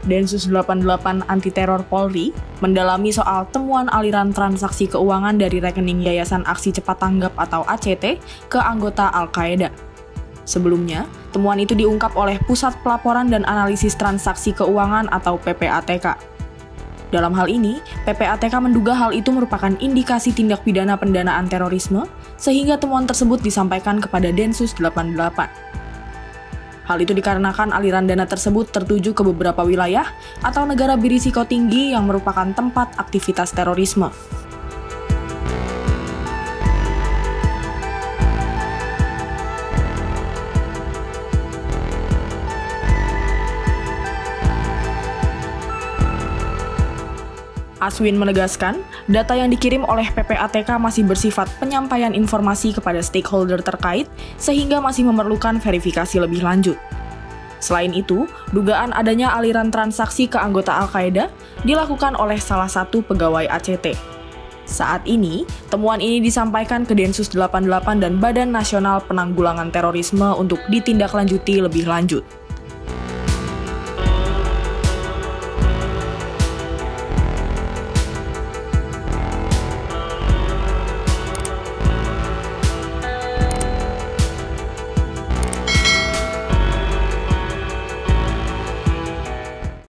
Densus 88 Anti Teror Polri mendalami soal temuan aliran transaksi keuangan dari rekening Yayasan Aksi Cepat Tanggap atau ACT ke anggota Al-Qaeda. Sebelumnya, temuan itu diungkap oleh Pusat Pelaporan dan Analisis Transaksi Keuangan atau PPATK. Dalam hal ini, PPATK menduga hal itu merupakan indikasi tindak pidana pendanaan terorisme, sehingga temuan tersebut disampaikan kepada Densus 88. Hal itu dikarenakan aliran dana tersebut tertuju ke beberapa wilayah atau negara berisiko tinggi yang merupakan tempat aktivitas terorisme. Aswin menegaskan, data yang dikirim oleh PPATK masih bersifat penyampaian informasi kepada stakeholder terkait sehingga masih memerlukan verifikasi lebih lanjut. Selain itu, dugaan adanya aliran transaksi ke anggota Al-Qaeda dilakukan oleh salah satu pegawai ACT. Saat ini, temuan ini disampaikan ke Densus 88 dan Badan Nasional Penanggulangan Terorisme untuk ditindaklanjuti lebih lanjut.